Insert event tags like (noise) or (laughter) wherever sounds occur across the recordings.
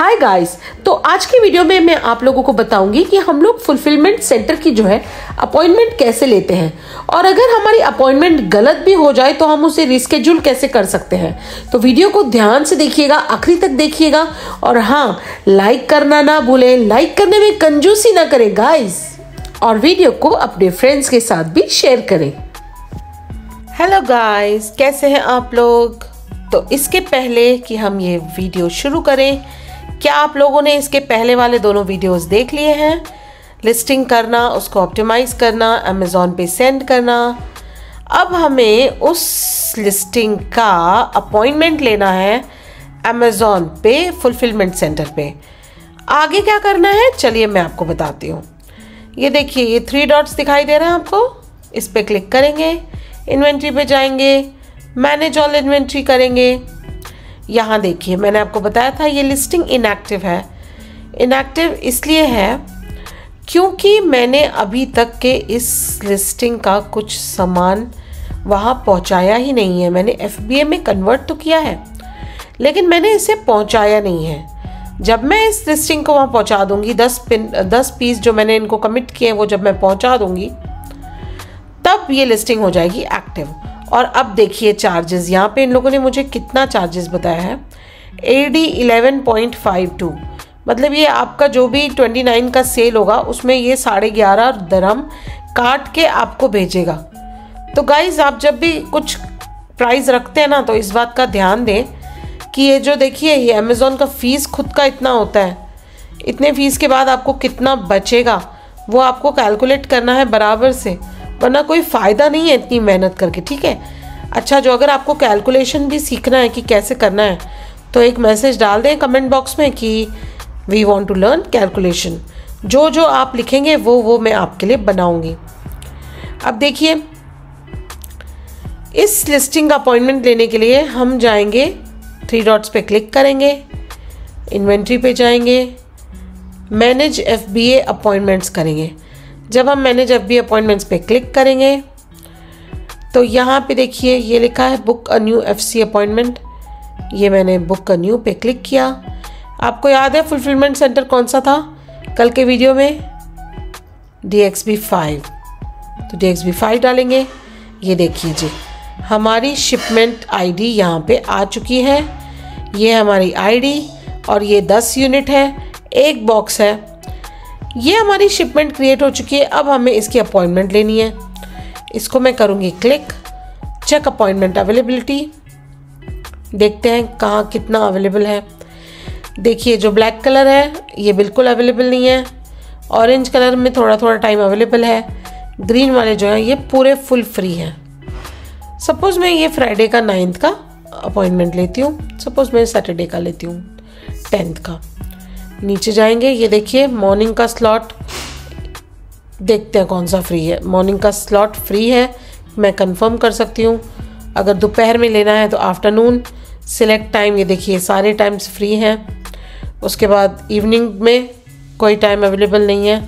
Hi guys तो आज की वीडियो में मैं आप लोगों को बताऊँगी कि हम लोग फुलफिलमेंट सेंटर की जो है अपॉइंटमेंट कैसे लेते हैं। और अगर हमारी अपॉइंटमेंट गलत भी हो जाए तो हम उसे रिस्केड्यूल कैसे कर सकते हैं। तो वीडियो को ध्यान से देखिएगा, आखिरी तक देखिएगा। और हाँ लाइक करना ना भूलें। लाइक करने में कंजूसी ना करें गाइस और वीडियो को अपने फ्रेंड्स के साथ भी शेयर करें। हेलो गाइस कैसे हैं आप लोग? तो इसके पहले कि हम ये वीडियो शुरू करें क्या आप लोगों ने इसके पहले वाले दोनों वीडियोस देख लिए हैं? लिस्टिंग करना, उसको ऑप्टिमाइज करना अमेज़ॉन पे सेंड करना। अब हमें उस लिस्टिंग का अपॉइंटमेंट लेना है अमेज़ोन पे फुलफिलमेंट सेंटर पे। आगे क्या करना है? चलिए मैं आपको बताती हूँ। ये देखिए, ये थ्री डॉट्स दिखाई दे रहे हैं आपको। इस पर क्लिक करेंगे। इन्वेंट्री पे जाएँगे। मैनेज ऑल इन्वेंट्री करेंगे। यहाँ देखिए, मैंने आपको बताया था ये लिस्टिंग इनएक्टिव है। इनएक्टिव इसलिए है क्योंकि मैंने अभी तक के इस लिस्टिंग का कुछ सामान वहाँ पहुँचाया ही नहीं है। मैंने एफबीए में कन्वर्ट तो किया है, लेकिन मैंने इसे पहुँचाया नहीं है। जब मैं इस लिस्टिंग को वहाँ पहुँचा दूँगी, दस पिन, दस पीस जो मैंने इनको कमिट किए हैं, वो जब मैं पहुँचा दूँगी, तब ये लिस्टिंग हो जाएगी एक्टिव और अब देखिए चार्जेस यहाँ पे इन लोगों ने मुझे कितना चार्जेस बताया है? A D eleven point five two मतलब ये आपका जो भी ट्वेंटी नाइन का सेल होगा, उसमें ये साढ़े ग्यारह दरम काट के आपको भेजेगा। तो गाइज़ आप जब भी कुछ प्राइस रखते हैं ना तो इस बात का ध्यान दें कि ये जो देखिए, ये अमेज़ोन का फ़ीस खुद का इतना होता है। इतने फ़ीस के बाद आपको कितना बचेगा, वो आपको कैलकुलेट करना है बराबर से। वरना कोई फ़ायदा नहीं है इतनी मेहनत करके, ठीक है? अच्छा जो अगर आपको कैलकुलेशन भी सीखना है कि कैसे करना है तो एक मैसेज डाल दें कमेंट बॉक्स में कि we want to learn calculation जो जो आप लिखेंगे, वो वो मैं आपके लिए बनाऊँगी। अब देखिए, इस लिस्टिंग अपॉइंटमेंट लेने के लिए हम जाएँगे थ्री डॉट्स पे क्लिक करेंगे इन्वेंट्री पे जाएँगे manage F B A appointments करेंगे। जब हम मैनेज एफ़ बी अपॉइंटमेंट्स पे क्लिक करेंगे तो यहाँ पे देखिए, ये लिखा है book a new F C appointment ये मैंने बुक अ न्यू पे क्लिक किया। आपको याद है फुलफिलमेंट सेंटर कौन सा था? कल के वीडियो में डी एक्स बी फाइव तो डी एक्स बी फाइव डालेंगे। ये देखिए जी, हमारी शिपमेंट आईडी यहाँ पे आ चुकी है। ये हमारी आईडी और ये दस यूनिट है। एक बॉक्स है। ये हमारी शिपमेंट क्रिएट हो चुकी है। अब हमें इसकी अपॉइंटमेंट लेनी है। इसको मैं करूँगी क्लिक चेक अपॉइंटमेंट अवेलेबिलिटी देखते हैं कहाँ कितना अवेलेबल है। देखिए, जो ब्लैक कलर है, ये बिल्कुल अवेलेबल नहीं है। ऑरेंज कलर में थोड़ा थोड़ा टाइम अवेलेबल है। ग्रीन वाले जो हैं, ये पूरे फुल फ्री हैं। सपोज़ मैं ये फ्राइडे का नाइन्थ का अपॉइंटमेंट लेती हूँ। सपोज़ मैं सैटरडे का लेती हूँ टेंथ का। नीचे जाएँगे। ये देखिए मॉर्निंग का स्लॉट देखते हैं कौन सा फ्री है। मॉर्निंग का स्लॉट फ्री है। मैं कंफर्म कर सकती हूँ। अगर दोपहर में लेना है तो आफ्टरनून सिलेक्ट टाइम ये देखिए, सारे टाइम्स फ्री हैं। उसके बाद इवनिंग में कोई टाइम अवेलेबल नहीं है।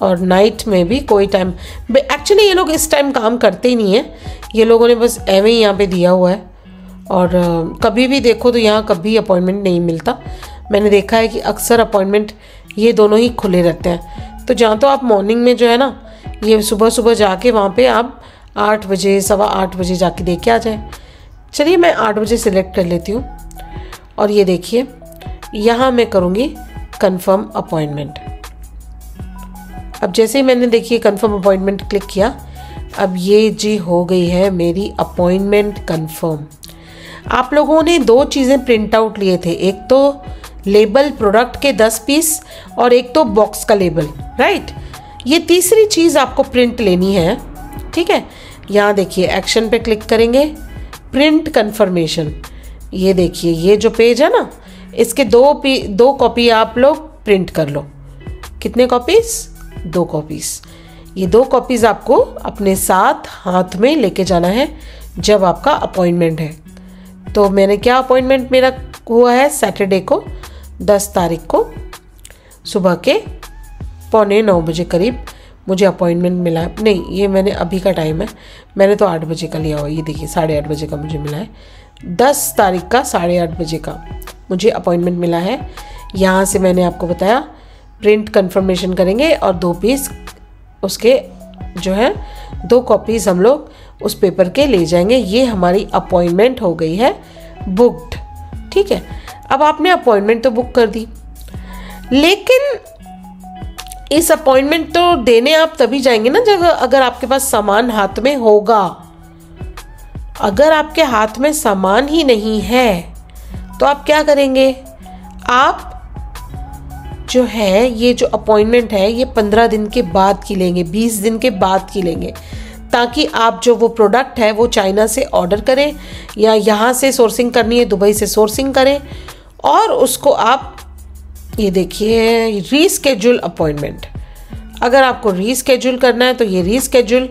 और नाइट में भी कोई टाइम एक्चुअली ये लोग इस टाइम काम करते ही नहीं है। ये लोगों ने बस एवं ही यहाँ पे दिया हुआ है। और कभी भी देखो तो यहाँ कभी अपॉइंटमेंट नहीं मिलता। मैंने देखा है कि अक्सर अपॉइंटमेंट ये दोनों ही खुले रहते हैं। तो जहाँ तो आप मॉर्निंग में जो है ना, ये सुबह सुबह जाके वहाँ पे आप आठ बजे, सवा आठ बजे जाके दे के आ जाए। चलिए मैं आठ बजे सिलेक्ट कर लेती हूँ। और ये देखिए, यहाँ मैं करूँगी कंफर्म अपॉइंटमेंट अब जैसे ही मैंने देखिए कंफर्म अपॉइंटमेंट क्लिक किया, अब ये जी हो गई है मेरी अपॉइंटमेंट कंफर्म आप लोगों ने दो चीज़ें प्रिंट आउट लिए थे। एक तो लेबल प्रोडक्ट के दस पीस और एक तो बॉक्स का लेबल राइट ये तीसरी चीज़ आपको प्रिंट लेनी है, ठीक है? यहाँ देखिए एक्शन पे क्लिक करेंगे प्रिंट कंफर्मेशन ये देखिए, ये जो पेज है ना, इसके दो पी, दो कॉपी आप लोग प्रिंट कर लो। कितने कॉपीज दो कॉपीज ये दो कॉपीज आपको अपने साथ हाथ में लेके जाना है जब आपका अपॉइंटमेंट है। तो मैंने क्या अपॉइंटमेंट मेरा हुआ है? सैटरडे को। दस तारीख को सुबह के पौने नौ बजे करीब मुझे अपॉइंटमेंट मिला है। नहीं, ये मैंने अभी का टाइम है। मैंने तो आठ बजे का लिया हुआ ये देखिए, साढ़े आठ बजे का मुझे मिला है। दस तारीख का साढ़े आठ बजे का मुझे अपॉइंटमेंट मिला है। यहाँ से मैंने आपको बताया, प्रिंट कंफर्मेशन करेंगे और दो पीस उसके जो है, दो कॉपीज़ हम लोग उस पेपर के ले जाएँगे। ये हमारी अपॉइंटमेंट हो गई है। बुकड ठीक है? अब आपने अपॉइंटमेंट तो बुक कर दी। लेकिन इस अपॉइंटमेंट तो देने आप तभी जाएँगे ना जब अगर आपके पास सामान हाथ में होगा। अगर आपके हाथ में सामान ही नहीं है तो आप क्या करेंगे? आप जो है, ये जो अपॉइंटमेंट है, ये पंद्रह दिन के बाद की लेंगे, बीस दिन के बाद की लेंगे। ताकि आप जो वो प्रोडक्ट है वो चाइना से ऑर्डर करें या यहाँ से सोर्सिंग करनी है, दुबई से सोर्सिंग करें और उसको आप, ये देखिए रीस्केड्यूल अपॉइंटमेंट अगर आपको रीस्केड्यूल करना है तो ये रीस्केड्यूल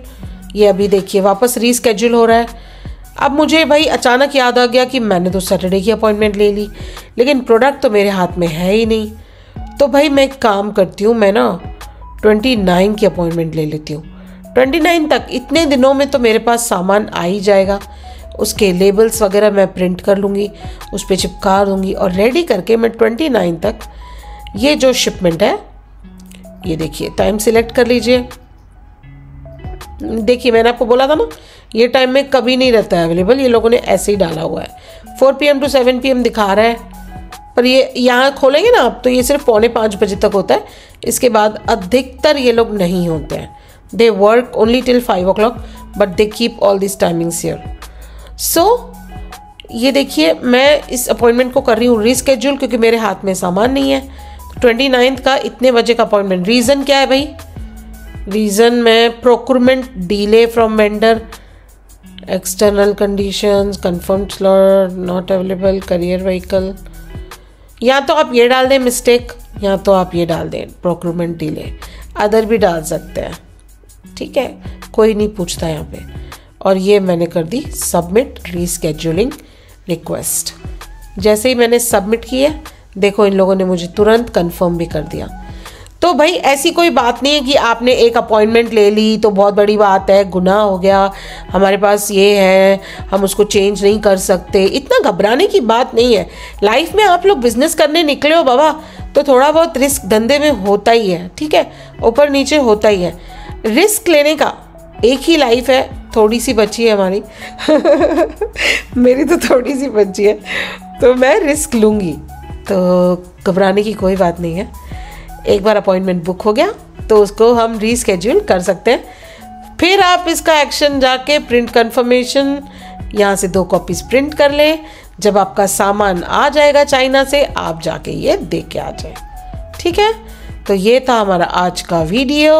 ये अभी देखिए वापस रीस्केड्यूल हो रहा है। अब मुझे भाई अचानक याद आ गया कि मैंने तो सैटरडे की अपॉइंटमेंट ले ली, लेकिन प्रोडक्ट तो मेरे हाथ में है ही नहीं। तो भाई मैं काम करती हूँ, मैं ना ट्वेंटी नाइन की अपॉइंटमेंट ले लेती हूँ। ट्वेंटी नाइन तक इतने दिनों में तो मेरे पास सामान आ ही जाएगा। उसके लेबल्स वगैरह मैं प्रिंट कर लूँगी, उस पर चिपका दूँगी और रेडी करके मैं ट्वेंटी नाइन तक ये जो शिपमेंट है, ये देखिए टाइम सिलेक्ट कर लीजिए। देखिए, मैंने आपको बोला था ना, ये टाइम में कभी नहीं रहता है अवेलेबल ये लोगों ने ऐसे ही डाला हुआ है। Four P two seven P दिखा रहा है, पर ये यहाँ खोलेंगे ना आप तो ये सिर्फ़ पौने पाँच बजे तक होता है। इसके बाद अधिकतर ये लोग नहीं होते हैं। Work only till five o'clock but they keep all this timings year so ये देखिए, मैं इस अपॉइंटमेंट को कर रही हूँ रीस्केड्यूल क्योंकि मेरे हाथ में सामान नहीं है। ट्वेंटी नाइन्थ का इतने बजे का अपॉइंटमेंट रीज़न क्या है भाई? रीज़न में procurement delay from vendor external conditions confirm slot not available carrier vehicle या तो आप ये डाल दें मिस्टेक या तो आप ये डाल दें प्रोक्यूरमेंट डीले अदर भी डाल सकते हैं। ठीक है? कोई नहीं पूछता यहाँ पे। और ये मैंने कर दी सबमिट रीस्केड्यूलिंग रिक्वेस्ट जैसे ही मैंने सबमिट किया, देखो इन लोगों ने मुझे तुरंत कंफर्म भी कर दिया। तो भाई, ऐसी कोई बात नहीं है कि आपने एक अपॉइंटमेंट ले ली तो बहुत बड़ी बात है, गुनाह हो गया, हमारे पास ये है, हम उसको चेंज नहीं कर सकते। इतना घबराने की बात नहीं है। लाइफ में आप लोग बिज़नेस करने निकले हो बाबा तो थोड़ा बहुत रिस्क धंधे में होता ही है, ठीक है? ऊपर नीचे होता ही है। रिस्क लेने का। एक ही लाइफ है थोड़ी सी बची है हमारी। (laughs) मेरी तो थोड़ी सी बची है। तो मैं रिस्क लूँगी। तो घबराने की कोई बात नहीं है। एक बार अपॉइंटमेंट बुक हो गया तो उसको हम रीस्केड्यूल कर सकते हैं। फिर आप इसका एक्शन जाके प्रिंट कंफर्मेशन यहाँ से दो कॉपीज प्रिंट कर लें। जब आपका सामान आ जाएगा चाइना से, आप जाके ये दे के आ जाए। ठीक है? तो ये था हमारा आज का वीडियो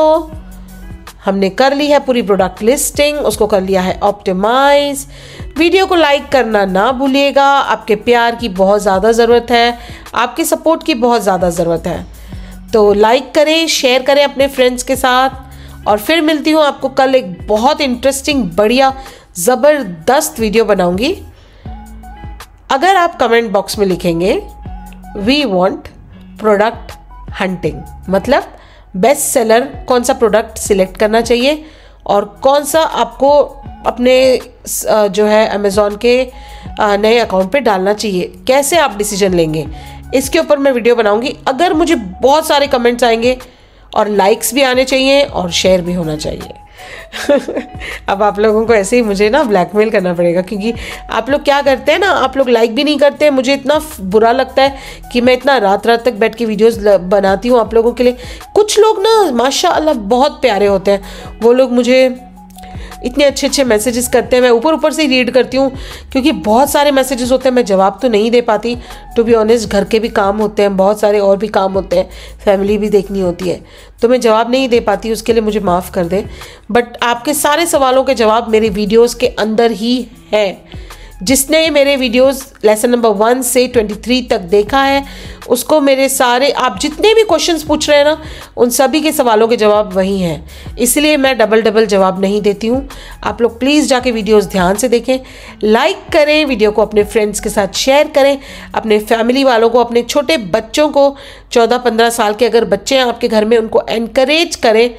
हमने कर ली है पूरी प्रोडक्ट लिस्टिंग उसको कर लिया है ऑप्टिमाइज वीडियो को लाइक करना ना भूलिएगा। आपके प्यार की बहुत ज़्यादा ज़रूरत है। आपके सपोर्ट की बहुत ज़्यादा ज़रूरत है। तो लाइक करें शेयर करें अपने फ्रेंड्स के साथ। और फिर मिलती हूँ आपको कल एक बहुत इंटरेस्टिंग बढ़िया, ज़बरदस्त वीडियो बनाऊँगी। अगर आप कमेंट बॉक्स में लिखेंगे वी वॉन्ट प्रोडक्ट हंटिंग मतलब बेस्ट सेलर कौन सा प्रोडक्ट सिलेक्ट करना चाहिए और कौन सा आपको अपने जो है अमेज़ोन के नए अकाउंट पे डालना चाहिए। कैसे आप डिसीज़न लेंगे? इसके ऊपर मैं वीडियो बनाऊँगी। अगर मुझे बहुत सारे कमेंट्स आएँगे और लाइक्स भी आने चाहिए और शेयर भी होना चाहिए। (laughs) अब आप लोगों को ऐसे ही मुझे ना ब्लैकमेल करना पड़ेगा, क्योंकि आप लोग क्या करते हैं ना, आप लोग लाइक भी नहीं करते, मुझे इतना बुरा लगता है कि मैं इतना रात रात तक बैठ के वीडियोस बनाती हूँ आप लोगों के लिए। कुछ लोग ना माशा बहुत प्यारे होते हैं। वो लोग मुझे इतने अच्छे अच्छे मैसेजेस करते हैं। मैं ऊपर ऊपर से ही रीड करती हूँ, क्योंकि बहुत सारे मैसेजेस होते हैं, मैं जवाब तो नहीं दे पाती। टू बी ऑनेस्ट घर के भी काम होते हैं, बहुत सारे और भी काम होते हैं फैमिली भी देखनी होती है। तो मैं जवाब नहीं दे पाती, उसके लिए मुझे माफ़ कर दें। बट आपके सारे सवालों के जवाब मेरे वीडियोज़ के अंदर ही है। जिसने मेरे वीडियोस लेसन नंबर वन से ट्वेंटी थ्री तक देखा है, उसको मेरे सारे, आप जितने भी क्वेश्चंस पूछ रहे हैं ना, उन सभी के सवालों के जवाब वही हैं। इसलिए मैं डबल डबल जवाब नहीं देती हूँ। आप लोग प्लीज़ जाके वीडियोस ध्यान से देखें। लाइक करें वीडियो को अपने फ्रेंड्स के साथ शेयर करें। अपने फैमिली वालों को, अपने छोटे बच्चों को चौदह पंद्रह साल के अगर बच्चे हैं आपके घर में, उनको एनकरेज करें।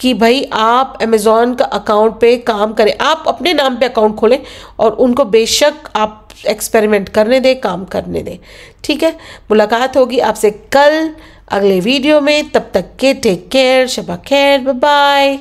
कि भाई आप अमेज़ॉन का अकाउंट पे काम करें। आप अपने नाम पे अकाउंट खोलें और उनको बेशक आप एक्सपेरिमेंट करने दें, काम करने दें। ठीक है? मुलाकात होगी आपसे कल अगले वीडियो में। तब तक के टेक केयर शबा खैर बाय